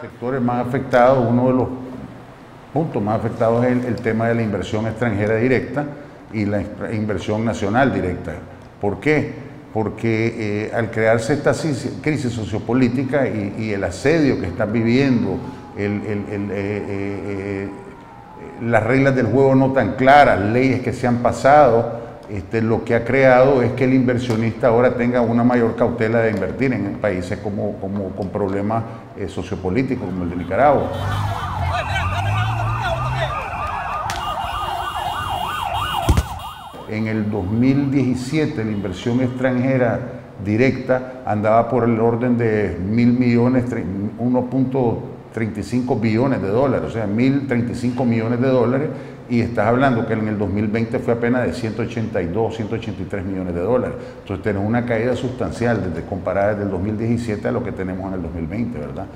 Sectores más afectados, uno de los puntos más afectados es el, tema de la inversión extranjera directa y la inversión nacional directa. ¿Por qué? Porque eh, al crearse esta crisis sociopolítica y, el asedio que están viviendo, eh, eh, las reglas del juego no tan claras, leyes que se han pasado, este, lo que ha creado es que el inversionista ahora tenga una mayor cautela de invertir en países como, con problemas eh, sociopolíticos como el de Nicaragua. En el 2017 la inversión extranjera directa andaba por el orden de mil millones, 1.35 billones de dólares, o sea, 1.035 millones de dólares y estás hablando que en el 2020 fue apenas de 182, 183 millones de dólares. Entonces tenemos una caída sustancial desde comparada desde el 2017 a lo que tenemos en el 2020, ¿verdad?